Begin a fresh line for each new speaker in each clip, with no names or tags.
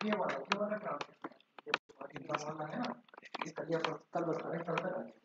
Qué bueno, qué buena causa. Aquí estamos. Estaría soltando otra vez para adelante.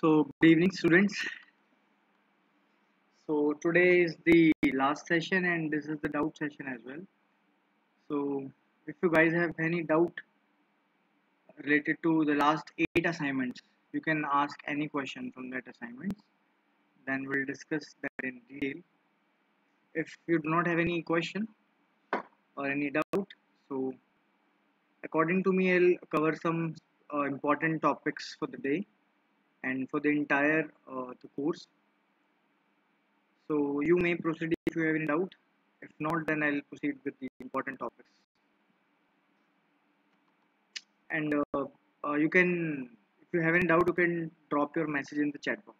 So, good evening, students. So, today is the last session, and this is the doubt session as well. So, if you guys have any doubt related to the last eight assignments, you can ask any question from that assignment. Then we'll discuss that in detail. If you do not have any question or any doubt, so according to me, I'll cover some uh, important topics for the day and for the entire uh, the course. So you may proceed if you have any doubt. If not, then I'll proceed with the important topics. And uh, uh, you can, if you have any doubt, you can drop your message in the chat box.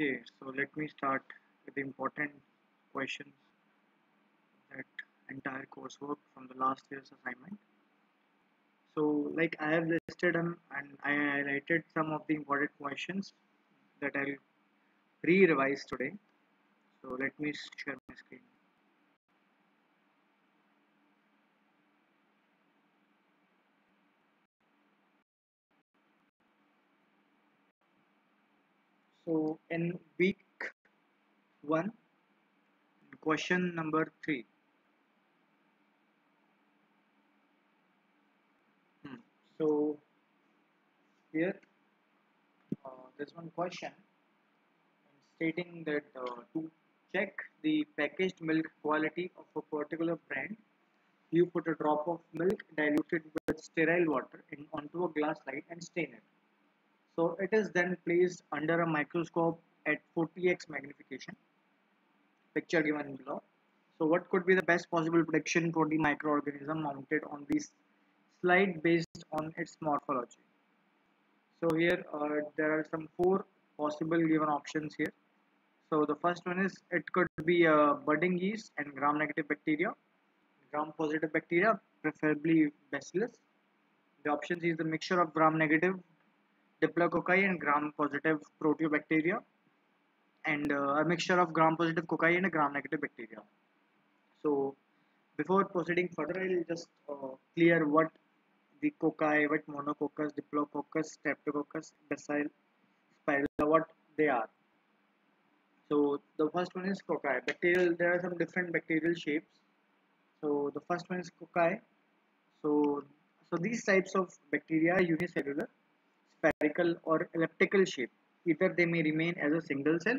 Okay, so let me start with the important questions that entire coursework from the last year's assignment. So, like I have listed them and I highlighted some of the important questions that I'll re-revise today. So let me share my screen. So in week one, question number three. Hmm. So here, uh, there's one question stating that uh, to check the packaged milk quality of a particular brand, you put a drop of milk diluted with sterile water in, onto a glass slide and stain it. So it is then placed under a microscope at 40x magnification, picture given below. So what could be the best possible prediction for the microorganism mounted on this slide based on its morphology? So here uh, there are some four possible given options here. So the first one is it could be a budding yeast and gram-negative bacteria, gram-positive bacteria, preferably bacillus. The option is the mixture of gram-negative diplococci and gram-positive proteobacteria and uh, a mixture of gram-positive cocci and gram-negative bacteria. So before proceeding further, I'll just uh, clear what the cocci, what monococcus, diplococcus, streptococcus, bacilli, spirilla, what they are. So the first one is cocci. Bacterial, there are some different bacterial shapes. So the first one is cocci. So so these types of bacteria are unicellular spherical or elliptical shape. Either they may remain as a single cell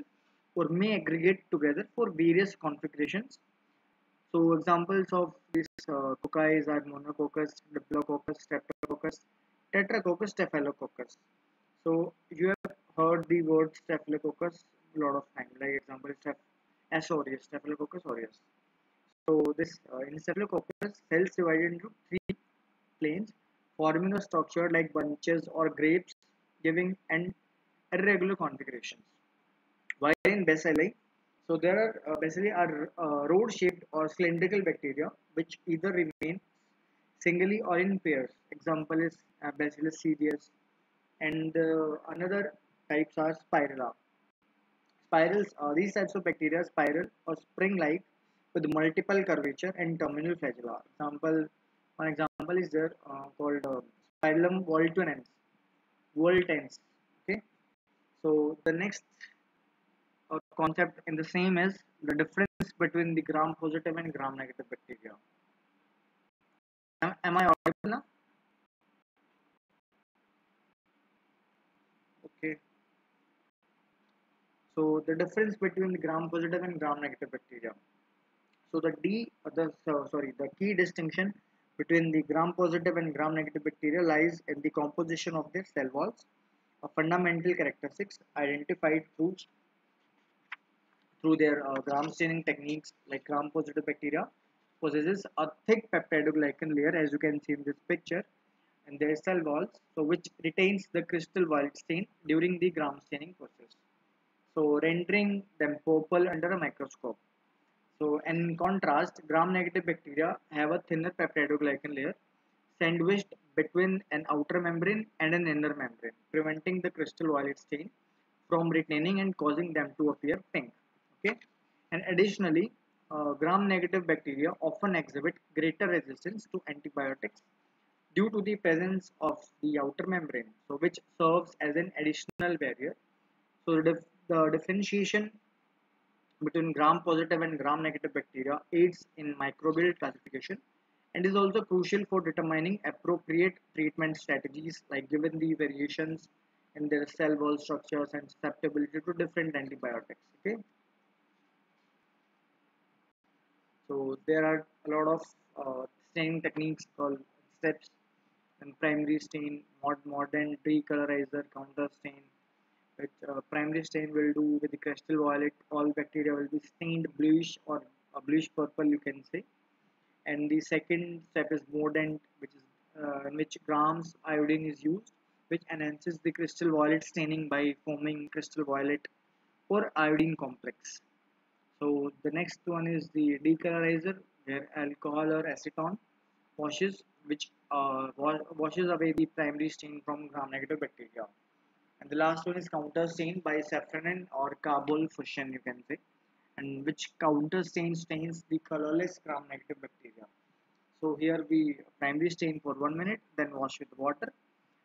or may aggregate together for various configurations. So examples of these uh, cocci are monococcus, diplococcus, streptococcus, tetracoccus, staphylococcus. So you have heard the word staphylococcus a lot of time. Like example, staph S. aureus, staphylococcus aureus. So this uh, in staphylococcus cells divided into three planes forming a structure like bunches or grapes giving an irregular configurations. While in bacilli, so there are uh, bacilli are uh, rod shaped or cylindrical bacteria which either remain singly or in pairs. Example is uh, Bacillus cereus and uh, another types are spirilla. Spirals, uh, these types of bacteria spiral or spring-like with multiple curvature and terminal flagella. Example one example is there uh, called uh, Spirillum voltunens. Voltens. Okay. So the next uh, concept in the same is the difference between the gram positive and gram negative bacteria. Am, am I audible now? Okay. So the difference between the gram positive and gram negative bacteria. So the D, uh, the sorry, the key distinction between the gram-positive and gram-negative bacteria lies in the composition of their cell walls, a fundamental characteristics identified through through their uh, gram staining techniques like gram-positive bacteria possesses a thick peptidoglycan layer as you can see in this picture in their cell walls so which retains the crystal violet stain during the gram staining process. So rendering them purple under a microscope so in contrast, gram-negative bacteria have a thinner peptidoglycan layer sandwiched between an outer membrane and an inner membrane, preventing the crystal violet stain from retaining and causing them to appear pink. Okay, and additionally, uh, gram-negative bacteria often exhibit greater resistance to antibiotics due to the presence of the outer membrane, so which serves as an additional barrier. So the, the differentiation between gram-positive and gram-negative bacteria aids in microbial classification and is also crucial for determining appropriate treatment strategies like given the variations in their cell wall structures and susceptibility to different antibiotics okay? So there are a lot of uh, staining techniques called steps and primary stain mod mordant decolorizer counter stain which uh, primary stain will do with the crystal violet all bacteria will be stained bluish or a bluish purple you can say and the second step is mordant which is uh, in which grams iodine is used which enhances the crystal violet staining by forming crystal violet or iodine complex. So the next one is the decolorizer where alcohol or acetone washes which uh, washes away the primary stain from gram-negative bacteria. And the last one is counter stain by safranin or carbol fuchsin you can say. And which counter stain stains the colorless gram-negative bacteria. So here we primary stain for 1 minute then wash with water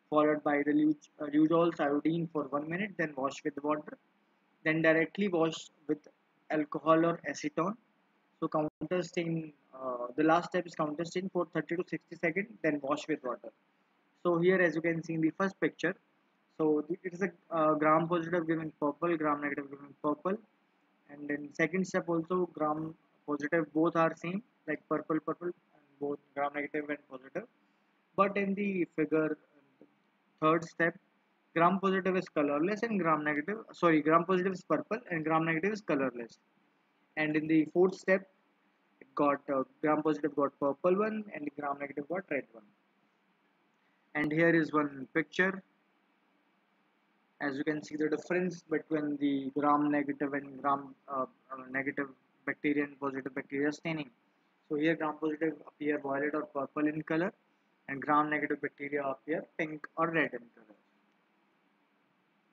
followed by the Lugol uh, iodine for 1 minute then wash with water then directly wash with alcohol or acetone. So counter stain uh, the last step is counter stain for 30 to 60 seconds then wash with water. So here as you can see in the first picture so it is a uh, gram positive giving purple gram negative giving purple. And then second step also gram positive both are same like purple purple and both gram negative and positive. But in the figure third step gram positive is colorless and gram negative sorry gram positive is purple and gram negative is colorless. And in the fourth step it got uh, gram positive got purple one and gram negative got red one. And here is one picture as you can see the difference between the gram negative and gram uh, uh, negative bacteria and positive bacteria staining. So here gram positive appear violet or purple in color and gram negative bacteria appear pink or red in color.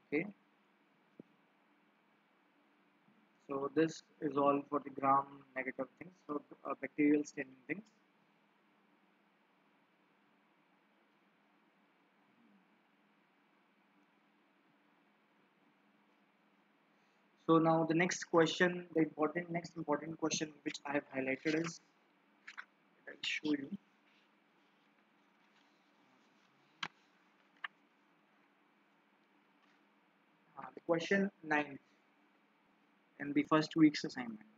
Okay. So this is all for the gram negative things so uh, bacterial staining things so now the next question the important next important question which i have highlighted is i'll show you uh, question 9 in the first week's assignment.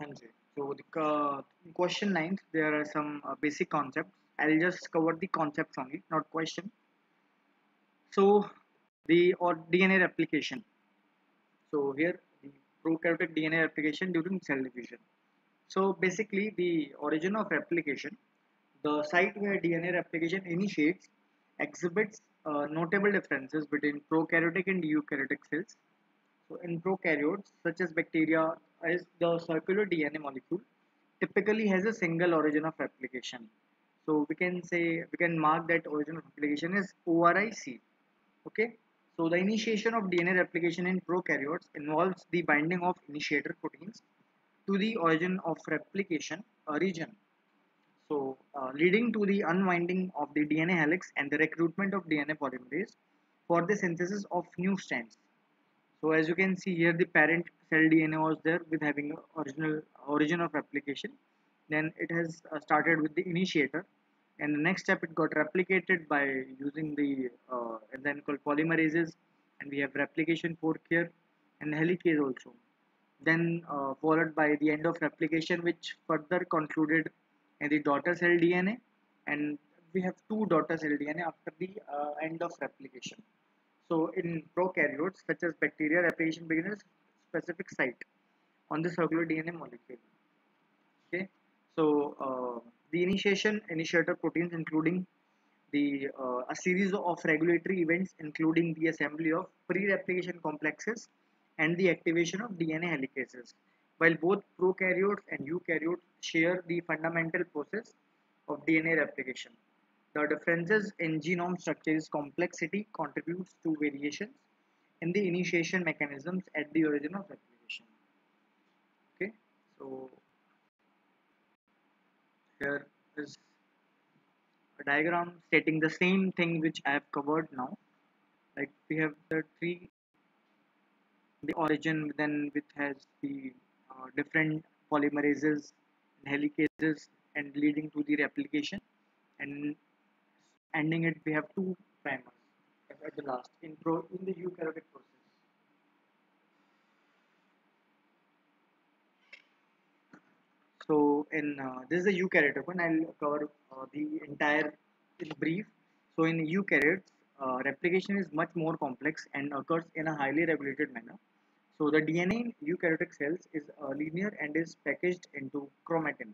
So the uh, question 9 there are some uh, basic concepts. I'll just cover the concepts only, not question. So the or DNA replication. So here the prokaryotic DNA replication during cell division. So basically the origin of replication, the site where DNA replication initiates exhibits uh, notable differences between prokaryotic and eukaryotic cells. So in prokaryotes such as bacteria, as the circular DNA molecule typically has a single origin of replication. So we can say we can mark that origin of replication as oriC. Okay. So the initiation of DNA replication in prokaryotes involves the binding of initiator proteins to the origin of replication region. So uh, leading to the unwinding of the DNA helix and the recruitment of DNA polymerase for the synthesis of new strands. So as you can see here the parent cell DNA was there with having original origin of replication. Then it has uh, started with the initiator and the next step it got replicated by using the uh, then called polymerases and we have replication fork here and helicase also. Then uh, followed by the end of replication which further concluded in the daughter cell DNA and we have two daughter cell DNA after the uh, end of replication. So in prokaryotes such as bacteria, replication begins at specific site on the circular DNA molecule. Okay, so uh, the initiation initiator proteins including the uh, a series of regulatory events including the assembly of pre-replication complexes and the activation of DNA helicases. While both prokaryotes and eukaryotes share the fundamental process of DNA replication. The differences in genome structure's complexity contributes to variations in the initiation mechanisms at the origin of replication. Okay, so here is a diagram stating the same thing which I have covered now. Like we have the three the origin then which has the uh, different polymerases and helicases and leading to the replication and ending it we have two primers at the last in pro in the eukaryotic process. So in uh, this is a eukaryotic one i'll cover uh, the entire in brief. So in eukaryotes uh, replication is much more complex and occurs in a highly regulated manner. So the dna in eukaryotic cells is uh, linear and is packaged into chromatin.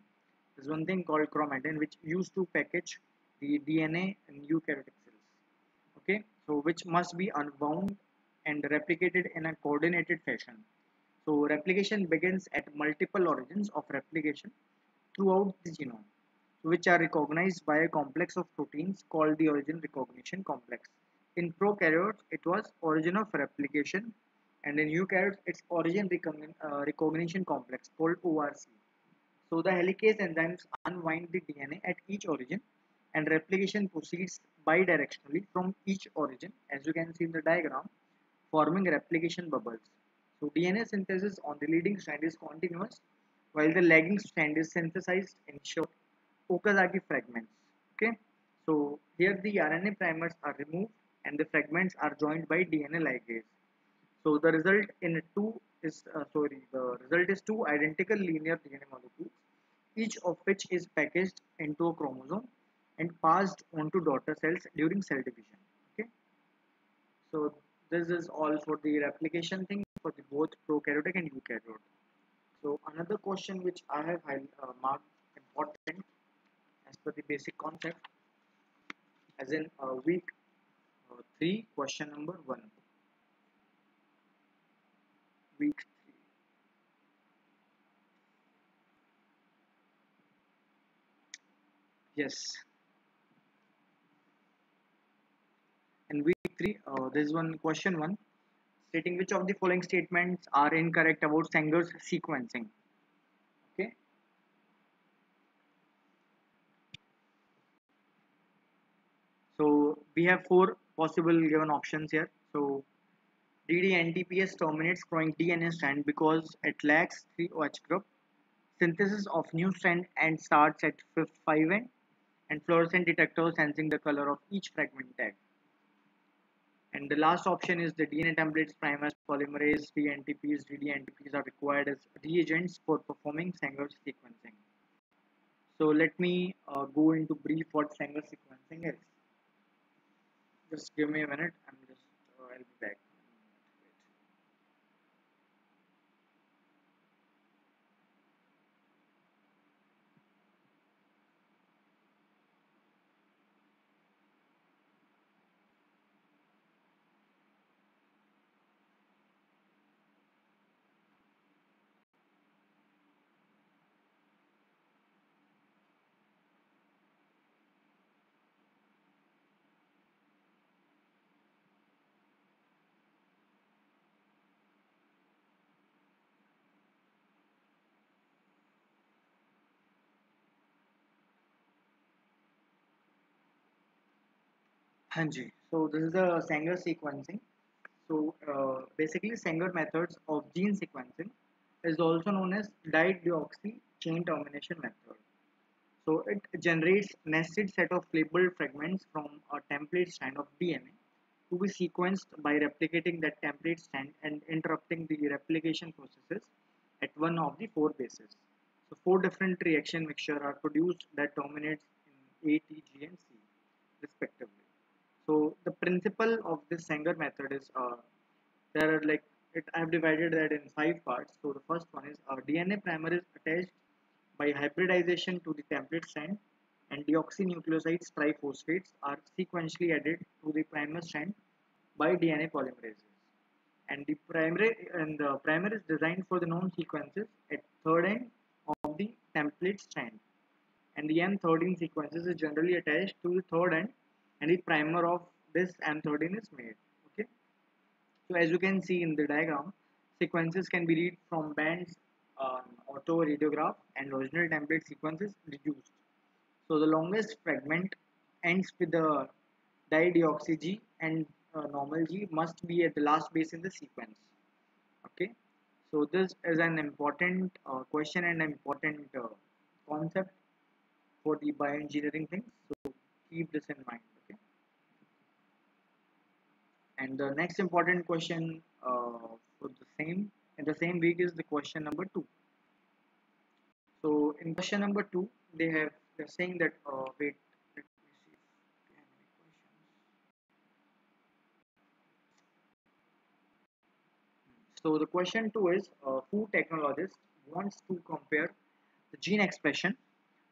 There's one thing called chromatin which used to package the dna in eukaryotic cells okay so which must be unbound and replicated in a coordinated fashion so replication begins at multiple origins of replication throughout the genome, which are recognized by a complex of proteins called the origin recognition complex. In prokaryotes, it was origin of replication, and in eukaryotes, it's origin uh, recognition complex called ORC. So the helicase enzymes unwind the DNA at each origin, and replication proceeds bidirectionally from each origin, as you can see in the diagram, forming replication bubbles. So DNA synthesis on the leading strand is continuous while the lagging strand is synthesized in short Okazaki fragments. Okay, so here the RNA primers are removed and the fragments are joined by DNA ligase. So the result in two is uh, sorry the result is two identical linear DNA molecules, each of which is packaged into a chromosome and passed on to daughter cells during cell division. Okay, so this is all for the replication thing for the both prokaryotic and eukaryote. So another question which I have uh, marked important as per the basic concept as in uh, week uh, 3 question number 1 week 3 yes in week 3 uh, there is one question 1 stating which of the following statements are incorrect about Sanger's sequencing. Okay. So we have four possible given options here. So DDNTPS terminates growing DNA strand because it lacks 3OH group. Synthesis of new strand and starts at 5 end and fluorescent detector sensing the color of each fragment tag. And the last option is the DNA templates, primers, polymerase, DNTPs, DDNTPs are required as reagents for performing Sanger sequencing. So let me uh, go into brief what Sanger sequencing is. Just give me a minute. I'm just, uh, I'll be back. Hanji. So this is the Sanger sequencing. So uh, basically Sanger methods of gene sequencing is also known as dideoxy chain termination method. So it generates nested set of labeled fragments from a template strand of DNA to be sequenced by replicating that template strand and interrupting the replication processes at one of the four bases. So four different reaction mixture are produced that terminates in A, T, G and C respectively. So the principle of this Sanger method is uh, there are like it, I have divided that in five parts. So the first one is our DNA primer is attached by hybridization to the template strand and deoxynucleosides triphosphates are sequentially added to the primer strand by DNA polymerases. And the primary and the primer is designed for the known sequences at third end of the template strand. And the M13 sequences is generally attached to the third end and the primer of this M13 is made. Okay. So as you can see in the diagram, sequences can be read from bands on auto radiograph and original template sequences reduced. So the longest fragment ends with the dideoxy G and uh, normal G must be at the last base in the sequence. okay so this is an important uh, question and important uh, concept for the bioengineering things so keep this in mind and the next important question uh, for the same in the same week is the question number two. So in question number two they have they're saying that uh, wait let me see if we have any questions. So the question two is uh, technologist wants to compare the gene expression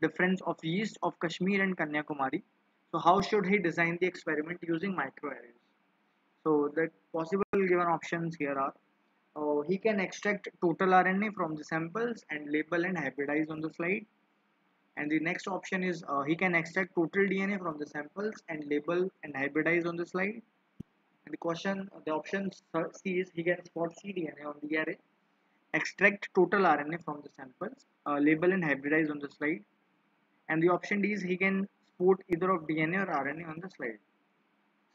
difference of yeast of Kashmir and Kanyakumari? So how should he design the experiment using microarrays so the possible given options here are uh, he can extract total RNA from the samples and label and hybridize on the slide. And the next option is uh, he can extract total DNA from the samples and label and hybridize on the slide. And the question, the option C is he can spot cDNA on the array, extract total RNA from the samples, uh, label and hybridize on the slide. And the option D is he can spot either of DNA or RNA on the slide.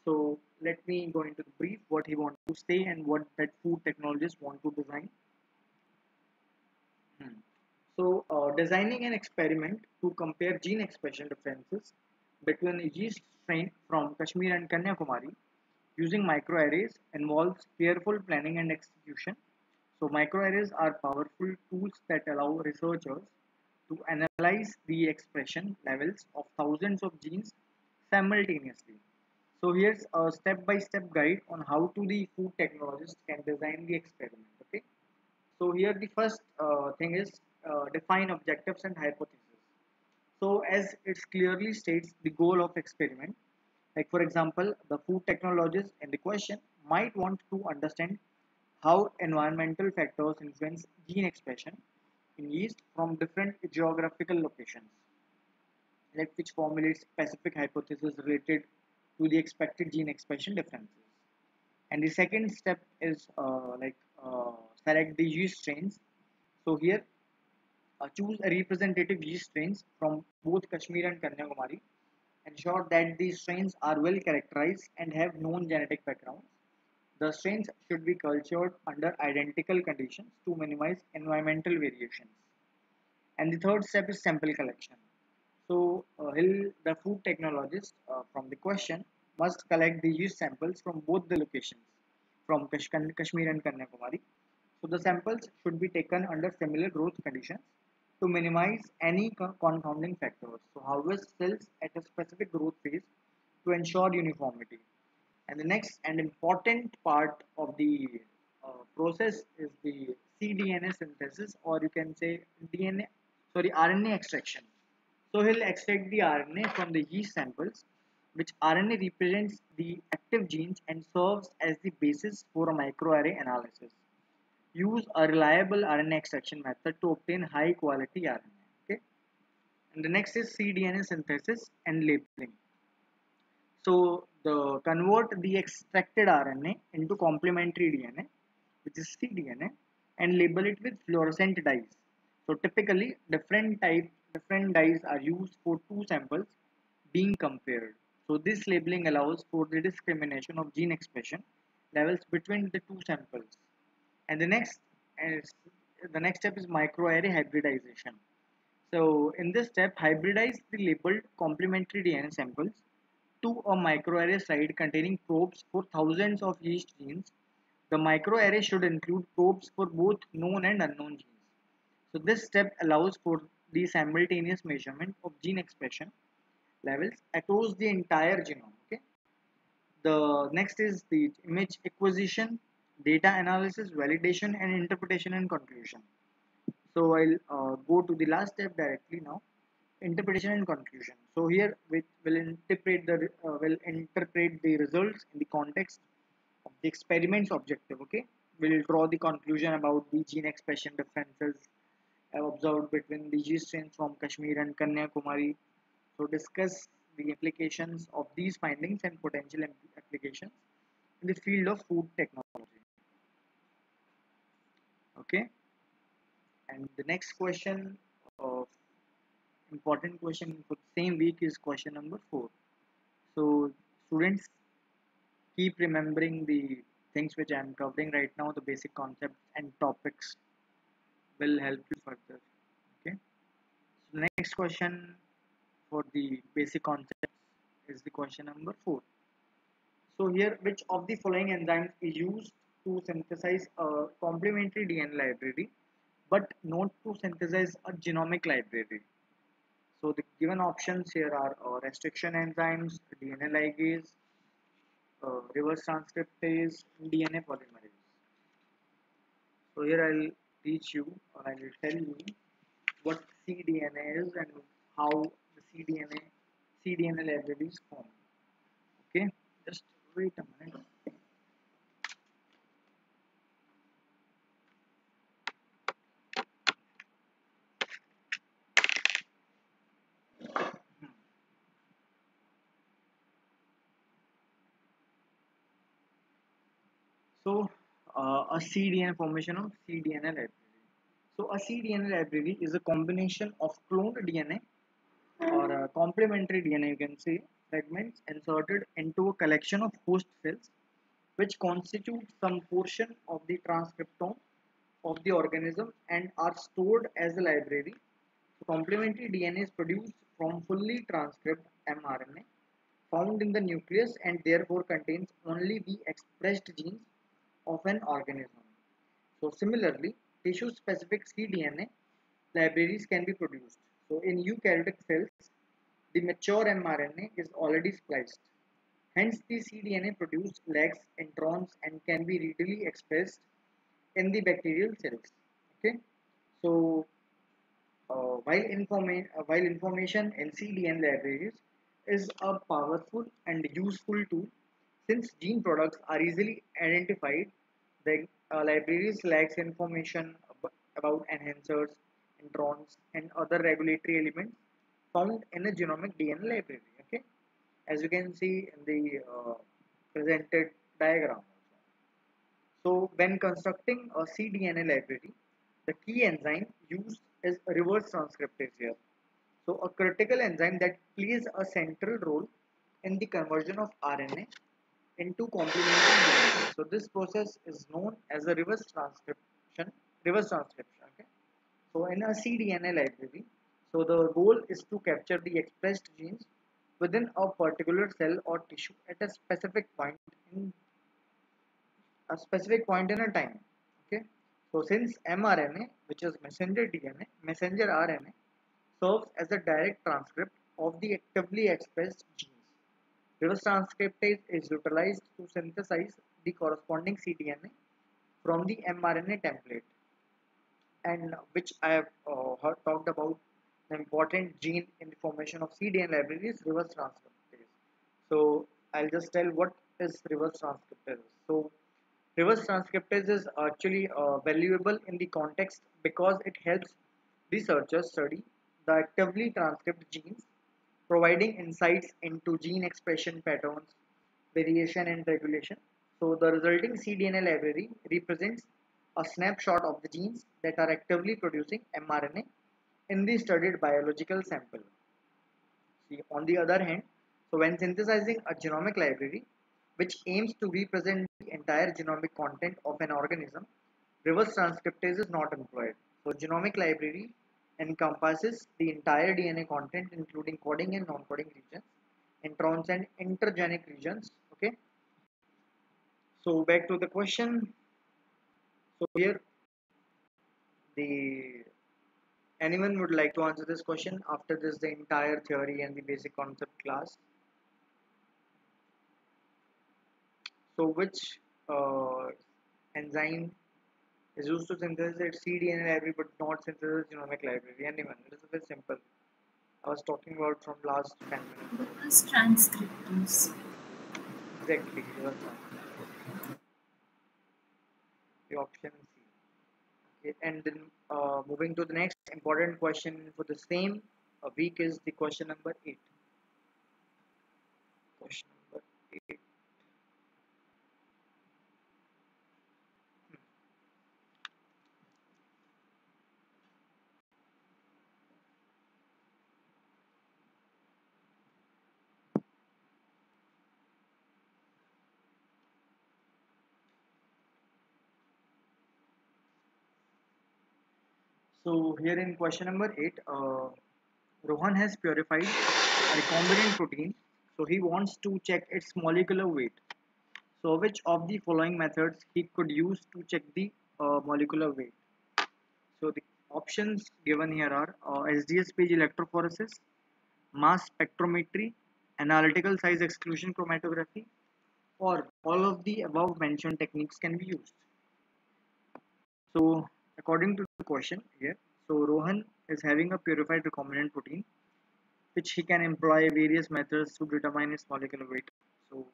So let me go into the brief what he wants to say and what that food technologists want to design. Hmm. So uh, designing an experiment to compare gene expression differences between a yeast strain from Kashmir and Kanyakumari using microarrays involves careful planning and execution. So microarrays are powerful tools that allow researchers to analyze the expression levels of thousands of genes simultaneously so here's a step-by-step -step guide on how to the food technologist can design the experiment. Okay. So here the first uh, thing is uh, define objectives and hypotheses. So as it clearly states the goal of experiment, like for example, the food technologist in the question might want to understand how environmental factors influence gene expression in yeast from different geographical locations, like which formulates specific hypotheses related to the expected gene expression differences. And the second step is uh, like uh, select the yeast strains. So here uh, choose a representative yeast strains from both Kashmir and Kanyakumari. Ensure that these strains are well characterized and have known genetic backgrounds. The strains should be cultured under identical conditions to minimize environmental variations. And the third step is sample collection. So uh, Hill, the food technologist uh, from the question must collect the yeast samples from both the locations from Kashmir and Kanyakumari. So the samples should be taken under similar growth conditions to minimize any confounding factors. So harvest cells at a specific growth phase to ensure uniformity. And the next and important part of the uh, process is the cDNA synthesis or you can say DNA, sorry, RNA extraction. So he'll extract the RNA from the yeast samples, which RNA represents the active genes and serves as the basis for a microarray analysis. Use a reliable RNA extraction method to obtain high quality RNA. Okay. And the next is cDNA synthesis and labeling. So the convert the extracted RNA into complementary DNA, which is cDNA, and label it with fluorescent dyes. So typically different type different dyes are used for two samples being compared. So this labeling allows for the discrimination of gene expression levels between the two samples. And the next is the next step is microarray hybridization. So in this step, hybridize the labeled complementary DNA samples to a microarray slide containing probes for thousands of yeast genes. The microarray should include probes for both known and unknown genes. So this step allows for the simultaneous measurement of gene expression levels across the entire genome okay? The next is the image acquisition data analysis validation and interpretation and conclusion. So i'll uh, go to the last step directly now interpretation and conclusion. So here we will interpret the uh, will interpret the results in the context of the experiment's objective okay? We'll draw the conclusion about the gene expression differences observed between the strains from Kashmir and Kanyakumari. So discuss the implications of these findings and potential applications in the field of food technology. Okay. And the next question of important question for the same week is question number four. So students keep remembering the things which I'm covering right now, the basic concepts and topics will help you further. Okay. So next question for the basic concepts is the question number four. So here, which of the following enzymes is used to synthesize a complementary DNA library, but not to synthesize a genomic library? So the given options here are uh, restriction enzymes, DNA ligase, uh, reverse transcriptase, DNA polymerase. So here I'll teach you, or I will tell you what cDNA is and how the cDNA cDNA library is formed. Okay, just wait a minute. So uh, a cDNA formation of cDNA library. So a cDNA library is a combination of cloned DNA or a complementary DNA you can say fragments inserted into a collection of host cells which constitute some portion of the transcriptome of the organism and are stored as a library. So complementary DNA is produced from fully transcribed mRNA found in the nucleus and therefore contains only the expressed genes of an organism. So similarly, tissue-specific cDNA libraries can be produced. So in eukaryotic cells, the mature mRNA is already spliced. Hence, the cDNA produced lacks introns and can be readily expressed in the bacterial cells. Okay, so uh, while, informa uh, while information in cDNA libraries is a powerful and useful tool, since gene products are easily identified the uh, libraries lacks information ab about enhancers, introns, and other regulatory elements found in a genomic DNA library. Okay, as you can see in the uh, presented diagram. So, when constructing a cDNA library, the key enzyme used is reverse transcriptase here. So, a critical enzyme that plays a central role in the conversion of RNA into complementary DNA. So this process is known as a reverse transcription. Reverse transcription. Okay. So in a cDNA library, so the goal is to capture the expressed genes within a particular cell or tissue at a specific point in a specific point in a time. Okay. So since mRNA, which is messenger DNA, messenger RNA, serves as a direct transcript of the actively expressed gene Reverse transcriptase is utilized to synthesize the corresponding cDNA from the mRNA template and which I have uh, heard, talked about the important gene in the formation of cDNA library is reverse transcriptase. So I'll just tell what is reverse transcriptase. So reverse transcriptase is actually uh, valuable in the context because it helps researchers study the actively transcribed genes providing insights into gene expression patterns, variation and regulation. So the resulting cDNA library represents a snapshot of the genes that are actively producing mRNA in the studied biological sample. See, on the other hand, so when synthesizing a genomic library, which aims to represent the entire genomic content of an organism, reverse transcriptase is not employed. So genomic library encompasses the entire DNA content including coding and non-coding regions, introns and intergenic regions. Okay. So back to the question. So here the anyone would like to answer this question after this the entire theory and the basic concept class. So which uh, enzyme is used to synthesize cDNA library but not synthesize genomic library. Anyone? It is a very simple. I was talking about from last 10 minutes.
Reverse transcriptase.
Exactly. The option C. Okay, and then uh, moving to the next important question for the same uh, week is the question number 8. Question number 8. So here in question number 8, uh, Rohan has purified recombinant protein. So he wants to check its molecular weight. So which of the following methods he could use to check the uh, molecular weight? So the options given here are uh, SDS page electrophoresis, mass spectrometry, analytical size exclusion chromatography, or all of the above mentioned techniques can be used. So according to the question here, so Rohan is having a purified recombinant protein which he can employ various methods to determine its molecular weight. So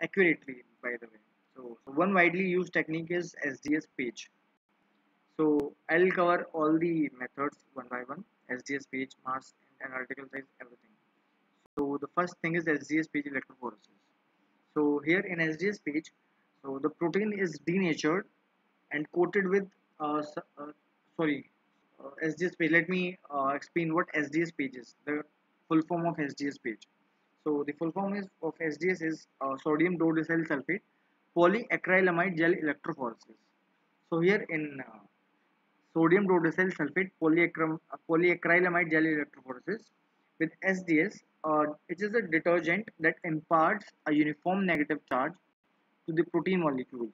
accurately by the way. So, so one widely used technique is SDS page. So I'll cover all the methods one by one, SDS page, mass, and analytical size, everything. So the first thing is SDS page electrophoresis. So here in SDS page, so the protein is denatured and coated with uh, uh, sorry uh, SDS page. Let me uh, explain what SDS page is. The full form of SDS page. So the full form is of SDS is uh, sodium dodecyl sulfate polyacrylamide gel electrophoresis. So here in uh, sodium dodecyl sulfate polyacrylamide gel electrophoresis with SDS, uh, it is a detergent that imparts a uniform negative charge to the protein molecules,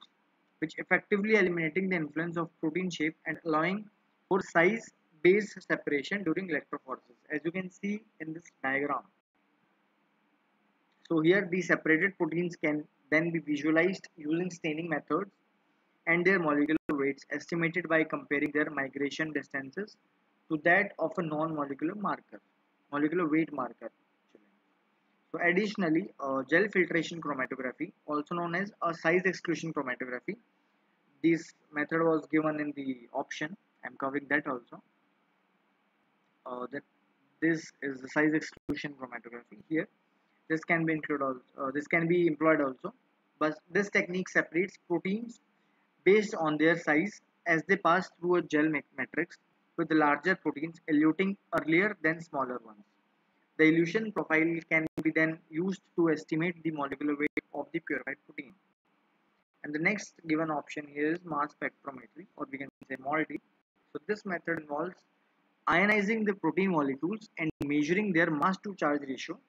which effectively eliminating the influence of protein shape and allowing for size based separation during electrophoresis, as you can see in this diagram. So here the separated proteins can then be visualized using staining methods and their molecular weights estimated by comparing their migration distances to that of a non-molecular marker, molecular weight marker. So additionally, uh, gel filtration chromatography, also known as a size exclusion chromatography, this method was given in the option. I'm covering that also. Uh, that this is the size exclusion chromatography here. This can be included also. Uh, this can be employed also, but this technique separates proteins based on their size as they pass through a gel matrix with larger proteins eluting earlier than smaller ones. The elution profile can be then used to estimate the molecular weight of the purified protein. And the next given option here is mass spectrometry or we can say MALDI. So this method involves ionizing the protein molecules and measuring their mass to charge ratio,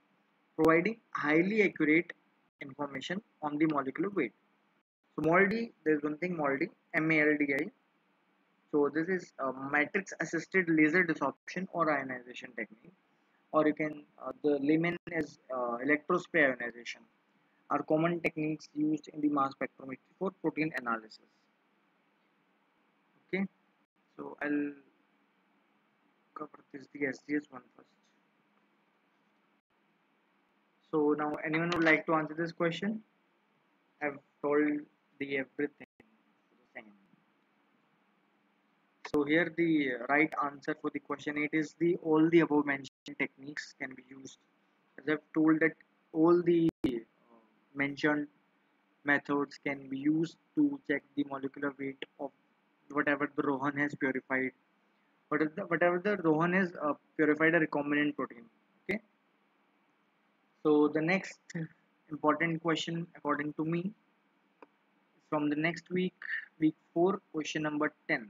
providing highly accurate information on the molecular weight. So MALDI, there's one thing MALDI, M-A-L-D-I. So this is a matrix assisted laser desorption or ionization technique or you can uh, the layman is uh, electrospray ionization are common techniques used in the mass spectrometry for protein analysis. Okay? So i'll cover this the sds one first. So now anyone would like to answer this question? I've told the everything so here the right answer for the question it is the all the above mentioned techniques can be used. As I've told that all the uh, mentioned methods can be used to check the molecular weight of whatever the Rohan has purified. Whatever the, Rohan has uh, purified a recombinant protein okay? So the next important question according to me from the next week week 4 question number 10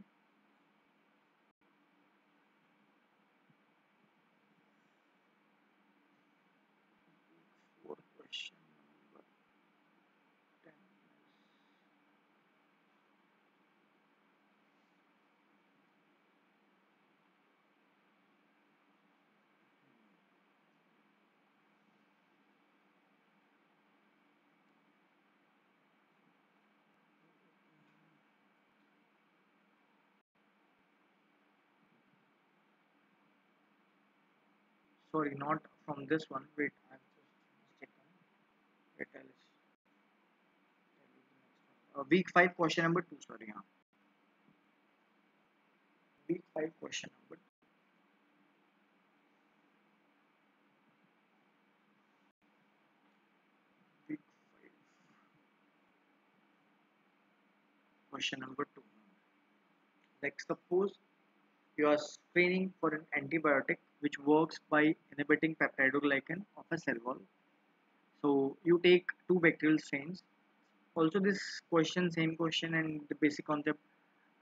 sorry not from this one wait i'm just mistaken wait i'll uh, week 5 question number 2 sorry yeah. week 5 question number two. week 5 question number 2 like suppose you are screening for an antibiotic which works by inhibiting peptidoglycan of a cell wall. So you take two bacterial strains. Also this question, same question and the basic concept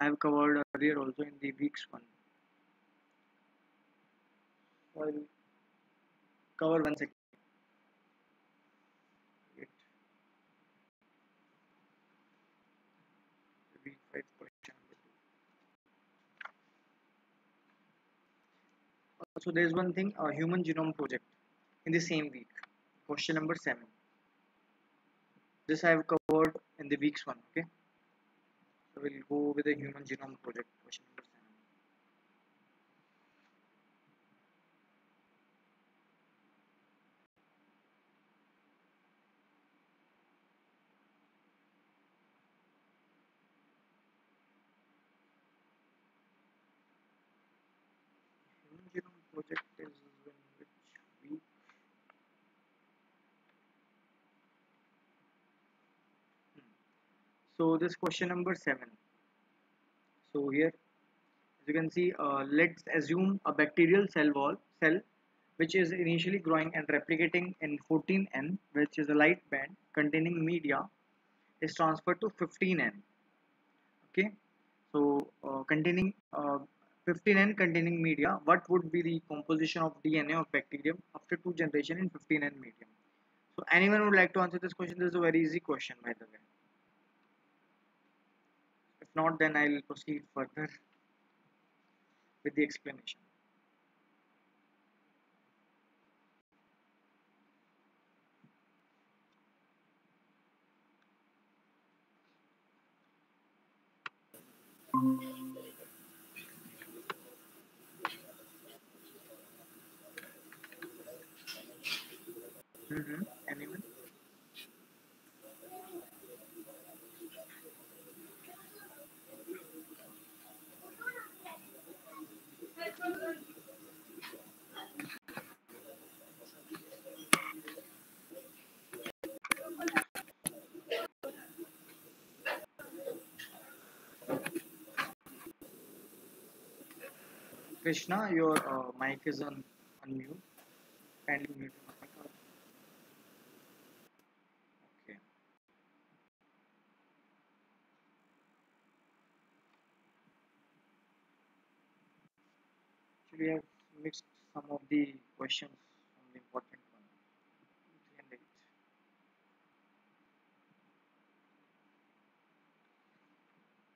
I have covered earlier also in the weeks one. I will cover once again. So there is one thing, a human genome project in the same week. Question number 7. This I have covered in the weeks one, okay? So we'll go with the human genome project question number 7. So this question number seven. So here, as you can see, uh, let's assume a bacterial cell wall cell which is initially growing and replicating in 14N, which is a light band containing media, is transferred to 15N. Okay, so uh, containing uh, 15N containing media, what would be the composition of DNA of bacterium after two generation in 15N medium? So anyone would like to answer this question? This is a very easy question by the way. Not, then I'll proceed further with the explanation. Mm-hmm. Anyone? Krishna, your uh, mic is on unmute. Kindly mute your mic. Okay. Actually, I have mixed some of the questions from the important one.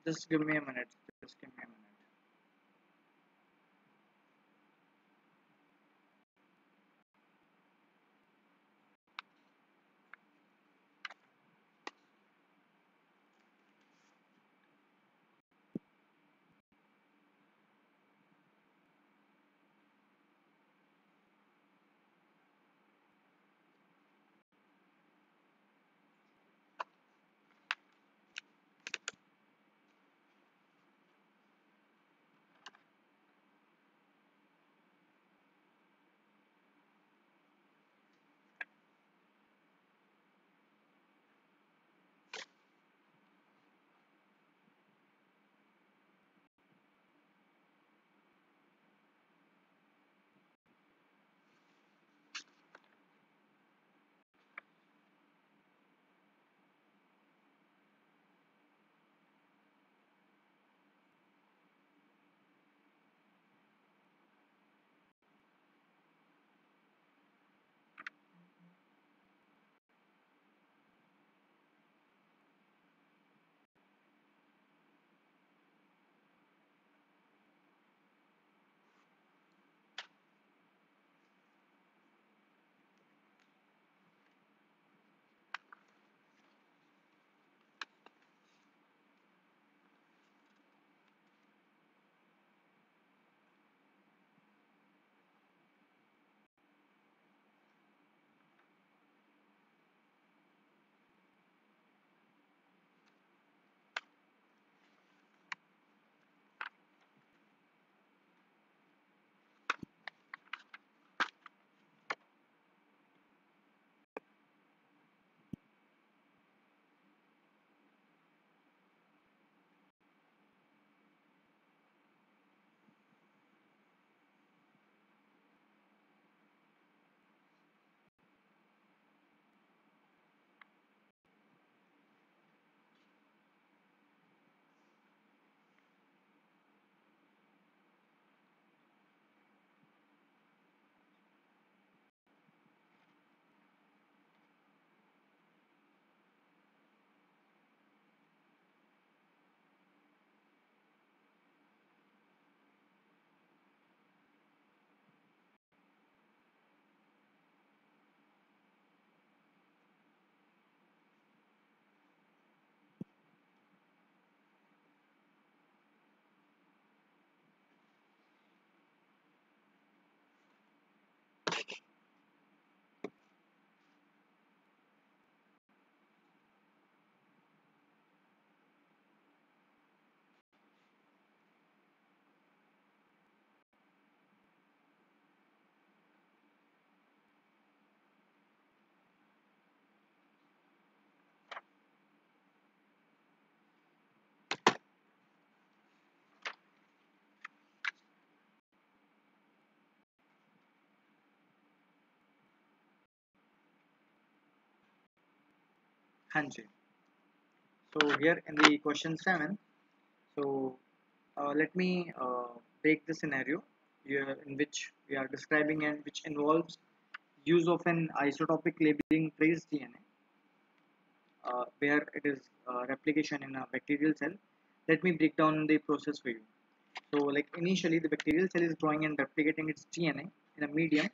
Just give me a minute. Just give me a minute. Hanji. So here in the question 7, so uh, let me uh, break the scenario here in which we are describing and which involves use of an isotopic labeling trace DNA uh, where it is uh, replication in a bacterial cell. Let me break down the process for you. So like initially the bacterial cell is growing and replicating its DNA in a medium.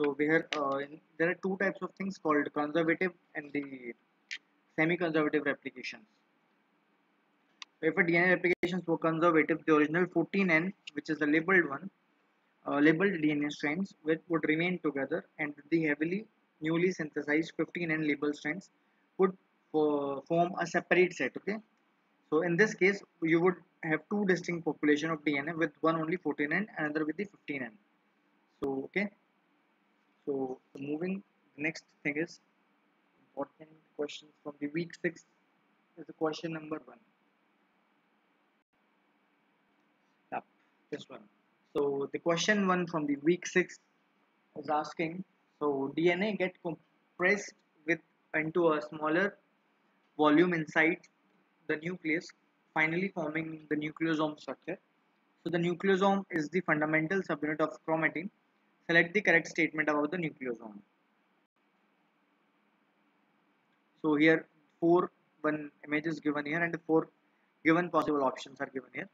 So here uh, there are two types of things called conservative and the semi-conservative replications. If a DNA replications were conservative, the original 14N, which is the labeled one, uh, labeled DNA strands which would remain together and the heavily newly synthesized 15N labeled strands would uh, form a separate set okay? So in this case you would have two distinct population of DNA with one only 14N and another with the 15N so okay so moving next thing is important questions from the week 6 is the question number 1 yep this one so the question one from the week six is asking, so DNA get compressed with into a smaller volume inside the nucleus, finally forming the nucleosome structure. So the nucleosome is the fundamental subunit of chromatin. Select the correct statement about the nucleosome. So here four one image is given here and four given possible options are given here.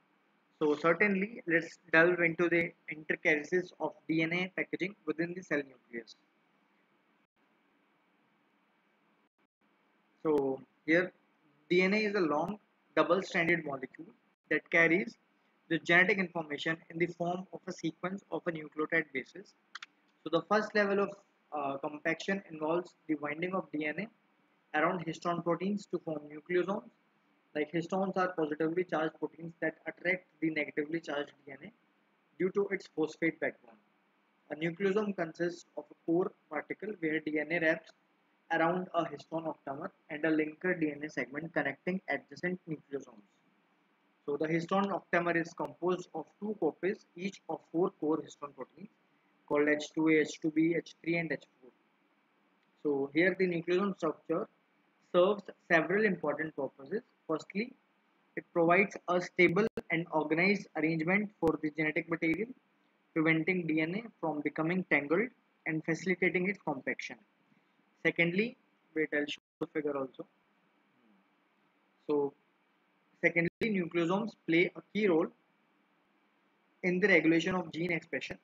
So certainly, let's delve into the intricacies of DNA packaging within the cell nucleus. So here, DNA is a long double-stranded molecule that carries the genetic information in the form of a sequence of a nucleotide bases. So the first level of uh, compaction involves the winding of DNA around histone proteins to form nucleosomes like histones are positively charged proteins that attract the negatively charged DNA due to its phosphate backbone. A nucleosome consists of a core particle where DNA wraps around a histone octamer and a linker DNA segment connecting adjacent nucleosomes. So the histone octamer is composed of two copies, each of four core histone proteins called H2A, H2B, H3 and H4. So here the nucleosome structure serves several important purposes. Firstly, it provides a stable and organized arrangement for the genetic material, preventing DNA from becoming tangled and facilitating its compaction. Secondly, wait, I'll show the figure also. So, secondly, nucleosomes play a key role in the regulation of gene expression,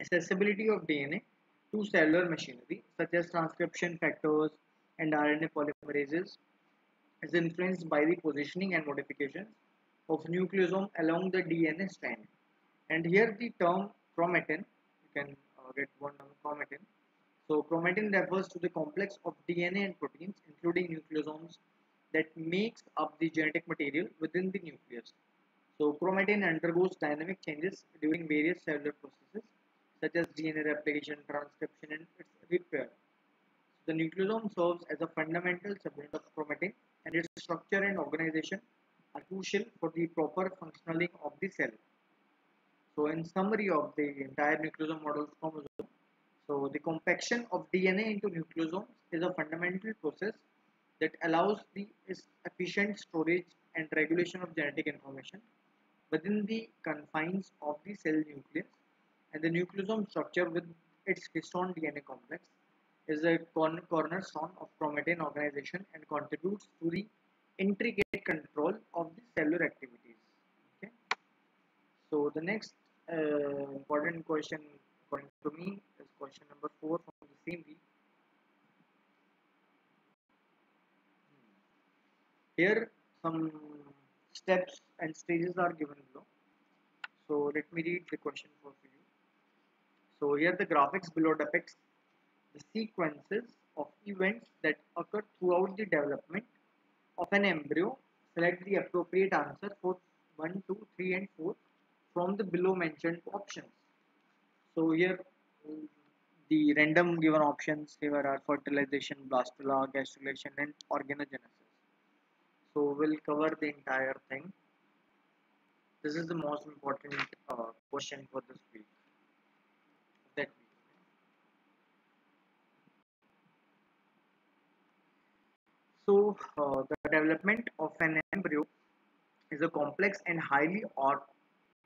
accessibility of DNA to cellular machinery such as transcription factors, and RNA polymerases is influenced by the positioning and modification of nucleosome along the DNA strand. And here the term chromatin, you can uh, get one term chromatin. So chromatin refers to the complex of DNA and proteins, including nucleosomes, that makes up the genetic material within the nucleus. So chromatin undergoes dynamic changes during various cellular processes such as DNA replication, transcription, and its repair. The nucleosome serves as a fundamental subunit of chromatin and its structure and organization are crucial for the proper functioning of the cell. So in summary of the entire nucleosome model chromosome, so the compaction of DNA into nucleosomes is a fundamental process that allows the efficient storage and regulation of genetic information within the confines of the cell nucleus and the nucleosome structure with its histone DNA complex is a cornerstone of chromatin organization and contributes to the intricate control of the cellular activities. Okay. So the next uh, important question according to me is question number four from the same week. Here some steps and stages are given below. So let me read the question for you. So here the graphics below depicts the sequences of events that occur throughout the development of an embryo. Select the appropriate answer for 1, 2, 3 and 4 from the below mentioned options. So here the random given options here are fertilization, blastula, gastrulation and organogenesis so we'll cover the entire thing. This is the most important uh, question for this week. That so uh, the development of an embryo is a complex and highly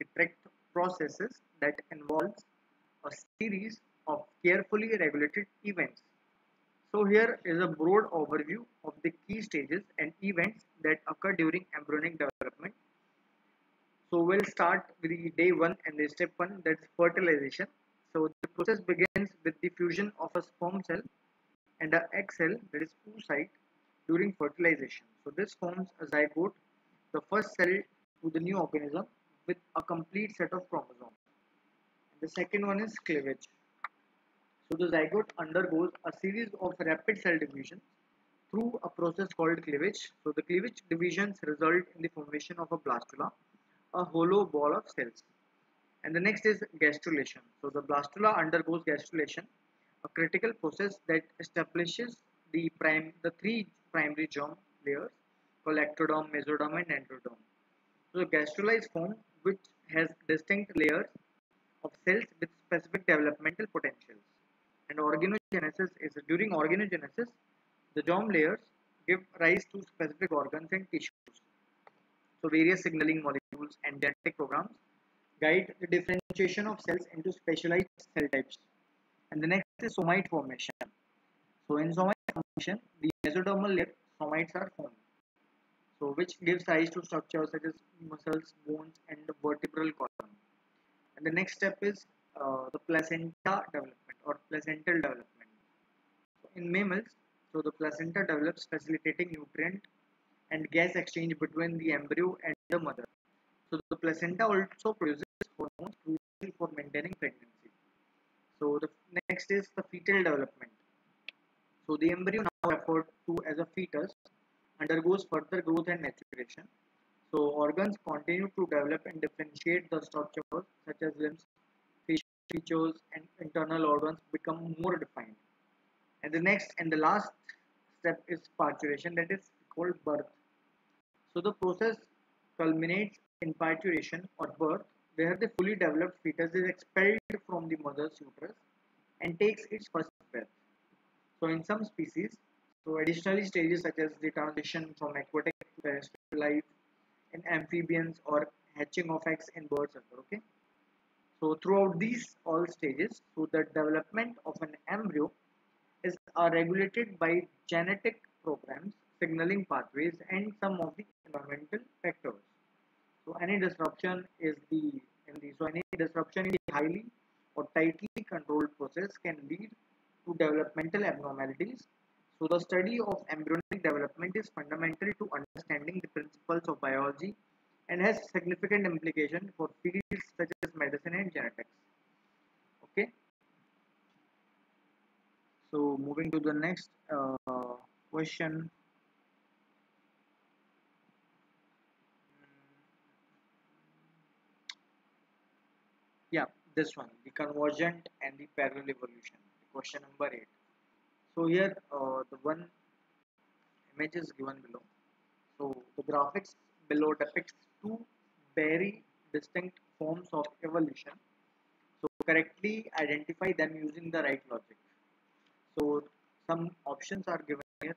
intricate processes that involves a series of carefully regulated events. So here is a broad overview of the key stages and events that occur during embryonic development. So we'll start with the day one and the step one that's fertilization. So the process begins with the fusion of a sperm cell and a egg cell that is oocyte during fertilization. So this forms a zygote, the first cell to the new organism with a complete set of chromosomes. The second one is cleavage. So the zygote undergoes a series of rapid cell divisions through a process called cleavage. So the cleavage divisions result in the formation of a blastula, a hollow ball of cells. And the next is gastrulation. So the blastula undergoes gastrulation, a critical process that establishes the prime the three primary germ layers called ectoderm, mesoderm, and endoderm. So gastrula is formed which has distinct layers of cells with specific developmental potentials. And organogenesis is during organogenesis, the germ layers give rise to specific organs and tissues. So various signaling molecules and genetic programs guide the differentiation of cells into specialized cell types. And the next is somite formation. So in somite formation, the mesodermal layer somites are formed. So which gives rise to structures such as muscles, bones, and the vertebral column. And the next step is uh, the placenta development or placental development. In mammals, so the placenta develops facilitating nutrient and gas exchange between the embryo and the mother. So the placenta also produces hormones crucial for maintaining pregnancy. So the next is the fetal development. So the embryo now referred to as a fetus undergoes further growth and maturation. So organs continue to develop and differentiate the structures such as limbs, features and internal organs become more defined. And the next and the last step is parturition that is called birth. So the process culminates in parturition or birth where the fully developed fetus is expelled from the mother's uterus and takes its first breath. So in some species, so additionally stages such as the transition from aquatic to terrestrial life in amphibians or hatching of eggs in birds occur. Okay. So throughout these all stages, so the development of an embryo is uh, regulated by genetic programs, signaling pathways, and some of the environmental factors. So any disruption is the the so any disruption in the highly or tightly controlled process can lead to developmental abnormalities. So the study of embryonic development is fundamental to understanding the principles of biology and has significant implication for fields such as medicine and genetics. Okay. So moving to the next uh, question. Yeah, this one, the convergent and the parallel evolution. Question number eight. So here, uh, the one image is given below. So the graphics below depicts two very distinct forms of evolution. So correctly identify them using the right logic. So some options are given here.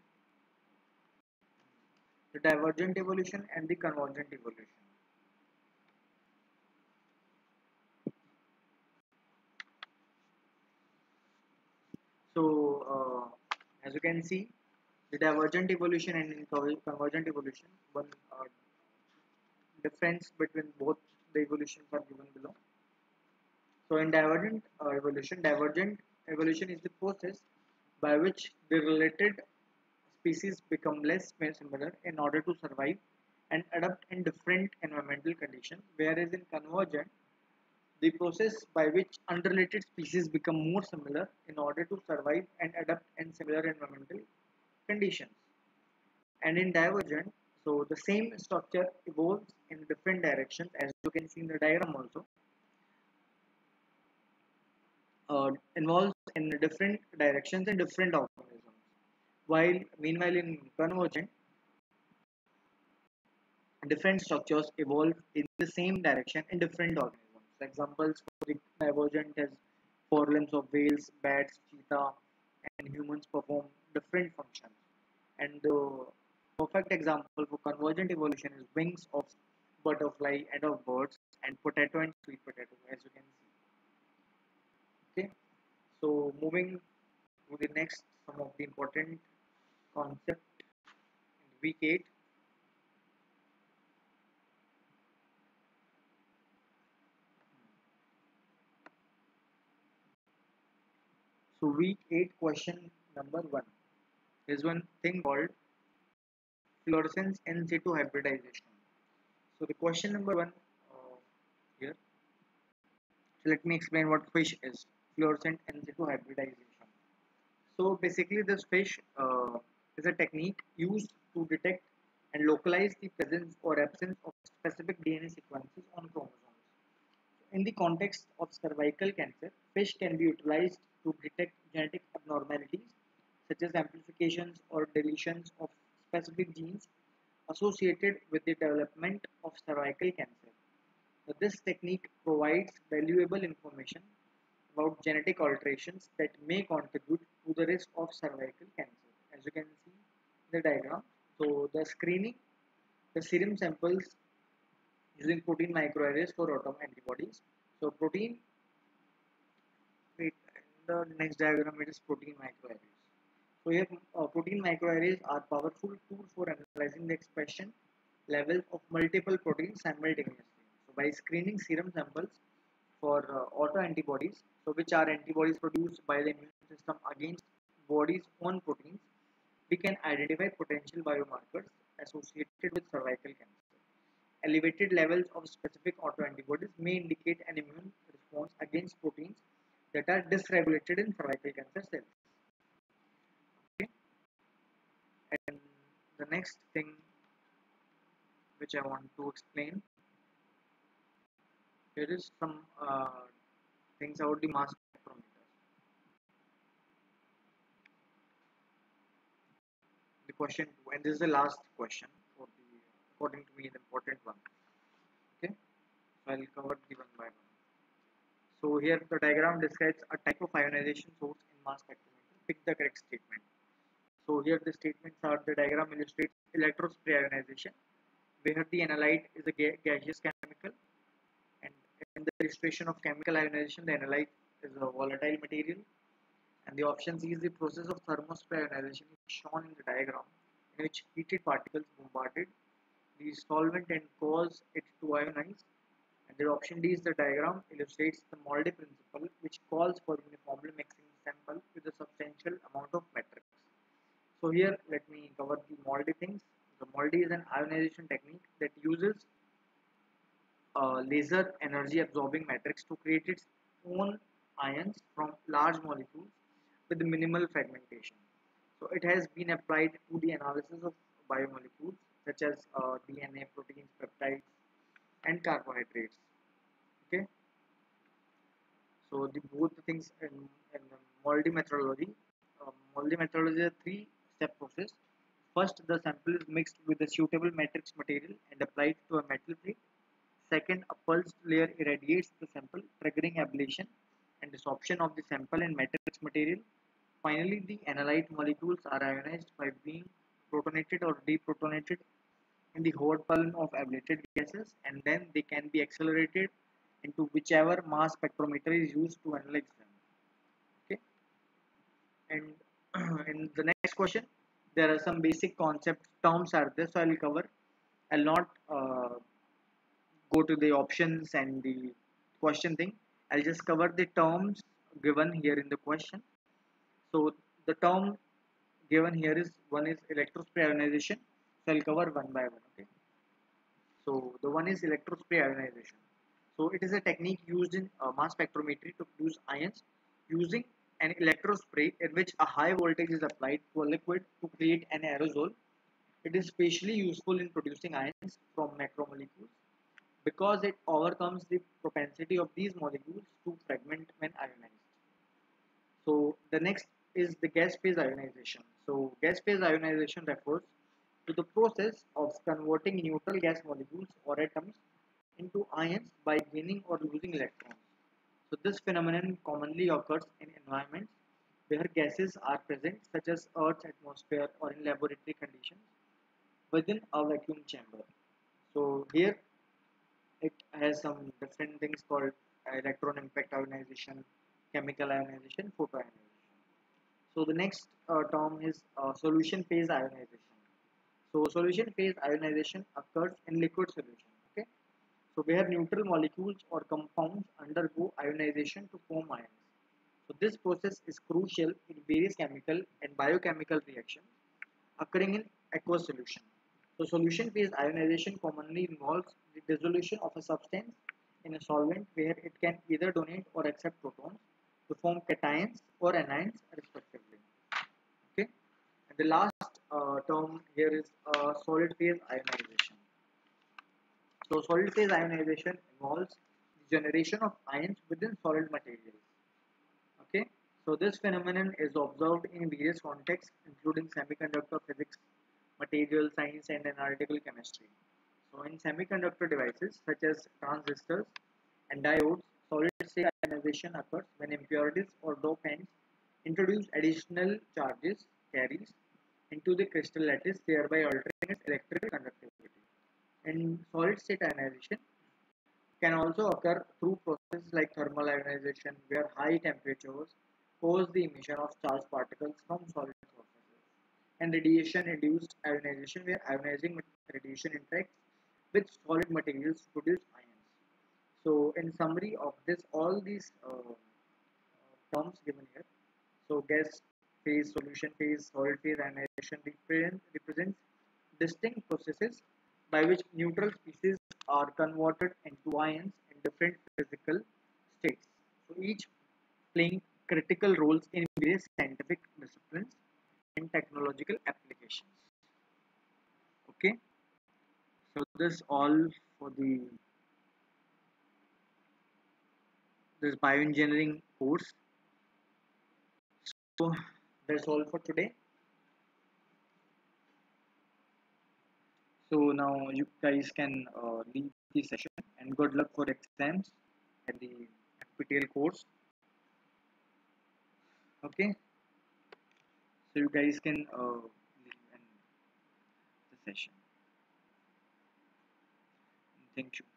The divergent evolution and the convergent evolution. So uh, as you can see, the divergent evolution and convergent evolution, one uh, difference between both the evolutions are given below. So in divergent uh, evolution, divergent evolution is the process by which the related species become less similar in order to survive and adapt in different environmental conditions, whereas in convergent, the process by which unrelated species become more similar in order to survive and adapt in similar environmental conditions. And in divergent, so the same structure evolves in different directions as you can see in the diagram also. Uh, involves in different directions in different organisms. While meanwhile in convergent, different structures evolve in the same direction in different organisms. Examples for the divergent is forelimbs of whales, bats, cheetah, and humans perform different functions. And the perfect example for convergent evolution is wings of butterfly and of birds and potato and sweet potato as you can see. Okay? So moving to the next some of the important concept in week 8 so week 8 question number 1 is one thing called fluorescence and in situ hybridization. So the question number 1 uh, here. So let me explain what FISH is fluorescent in situ hybridization. So basically this FISH uh, is a technique used to detect and localize the presence or absence of specific DNA sequences on chromosomes. In the context of cervical cancer, FISH can be utilized to detect genetic abnormalities such as amplifications or deletions of specific genes associated with the development of cervical cancer. So this technique provides valuable information about genetic alterations that may contribute to the risk of cervical cancer. As you can see in the diagram, so the screening the serum samples using protein microarrays for autoantibodies. So protein, wait, the next diagram it is protein microarrays. So here uh, protein microarrays are powerful tools for analyzing the expression levels of multiple proteins simultaneously. So by screening serum samples for uh, autoantibodies, so which are antibodies produced by the immune system against body's own proteins, we can identify potential biomarkers associated with cervical cancer. Elevated levels of specific autoantibodies may indicate an immune response against proteins that are dysregulated in cervical cancer cells. Okay. And the next thing which I want to explain here is some uh, things about the mass spectrometer. The question and this is the last question for the according to me the important one. Okay, so I'll cover the one by one. So here the diagram describes a type of ionization source in mass spectrometer. Pick the correct statement. So here the statements are the diagram illustrates electrospray ionization, where the analyte is a ga gaseous chemical, and in the illustration of chemical ionization, the analyte is a volatile material, and the option C is the process of thermospray ionization shown in the diagram, in which heated particles bombarded the solvent and cause it to ionize. And the option D is the diagram illustrates the MALDI principle, which calls for uniformly mixing sample with a substantial amount of matrix. So here, let me cover the MALDI things. The MALDI is an ionization technique that uses a laser energy absorbing matrix to create its own ions from large molecules with minimal fragmentation. So it has been applied to the analysis of biomolecules such as uh, DNA, proteins, peptides, and carbohydrates. Okay. So the both things in, in methodology. Uh, methodology is a three-step process. First, the sample is mixed with a suitable matrix material and applied to a metal plate. Second, a pulsed laser irradiates the sample, triggering ablation and desorption of the sample and matrix material. Finally, the analyte molecules are ionized by being protonated or deprotonated in the hot column of ablated gases and then they can be accelerated into whichever mass spectrometer is used to analyze them. Okay. And in the next question, there are some basic concept terms are there, so I will cover. I'll not uh, go to the options and the question thing. I'll just cover the terms given here in the question. So the term given here is one is electrospray ionization. So I'll cover one by one. Okay. So the one is electrospray ionization. So it is a technique used in uh, mass spectrometry to produce ions using an electrospray in which a high voltage is applied to a liquid to create an aerosol. It is especially useful in producing ions from macromolecules because it overcomes the propensity of these molecules to fragment when ionized. So the next is the gas phase ionization. So gas phase ionization refers to the process of converting neutral gas molecules or atoms into ions by gaining or losing electrons. So this phenomenon commonly occurs in environments where gases are present such as Earth's atmosphere or in laboratory conditions within a vacuum chamber. So here it has some different things called electron impact ionization, chemical ionization, photoionization. So the next uh, term is uh, solution phase ionization. So solution phase ionization occurs in liquid solution. So where neutral molecules or compounds undergo ionization to form ions. So this process is crucial in various chemical and biochemical reactions occurring in aqueous solution. So solution phase ionization commonly involves the dissolution of a substance in a solvent where it can either donate or accept protons to form cations or anions respectively. Okay. And the last uh, term here is uh, solid phase ionization. So solid phase ionization involves the generation of ions within solid materials. Okay. So this phenomenon is observed in various contexts including semiconductor physics, material science and analytical chemistry. So in semiconductor devices such as transistors and diodes, solid state ionization occurs when impurities or dopants introduce additional charges carries into the crystal lattice thereby altering its electrical conductivity. In solid state ionization can also occur through processes like thermal ionization where high temperatures cause the emission of charged particles from solid surfaces and radiation induced ionization where ionizing radiation interacts with solid materials to produce ions. So in summary of this all these uh, terms given here so gas phase, solution phase, solid phase ionization represent, represents distinct processes by which neutral species are converted into ions in different physical states. So each playing critical roles in various scientific disciplines and technological applications. Okay, so this all for the this bioengineering course. So that's all for today. So now you guys can uh, leave the session and good luck for exams at the NPTEL course. Okay. So you guys can uh, leave the session. Thank you.